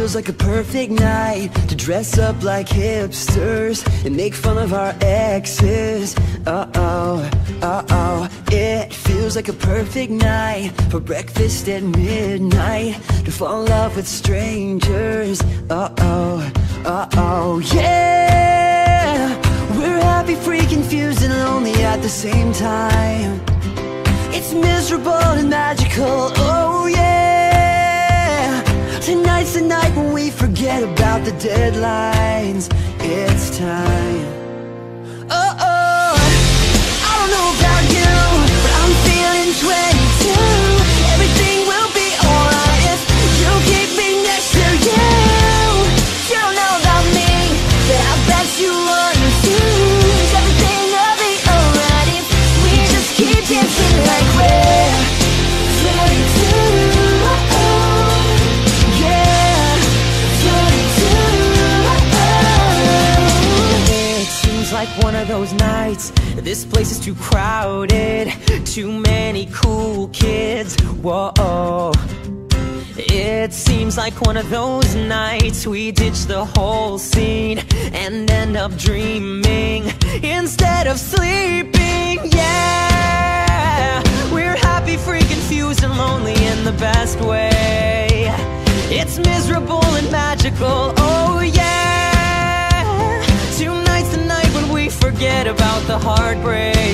feels like a perfect night to dress up like hipsters and make fun of our exes. Uh oh, uh oh. It feels like a perfect night for breakfast at midnight to fall in love with strangers. Uh oh, uh oh, yeah. We're happy, free, confused, and lonely at the same time. It's miserable and magical, oh yeah Tonight's the night forget about the deadlines. It's time one of those nights. This place is too crowded. Too many cool kids. Whoa. It seems like one of those nights we ditch the whole scene and end up dreaming instead of sleeping. Yeah, tonight's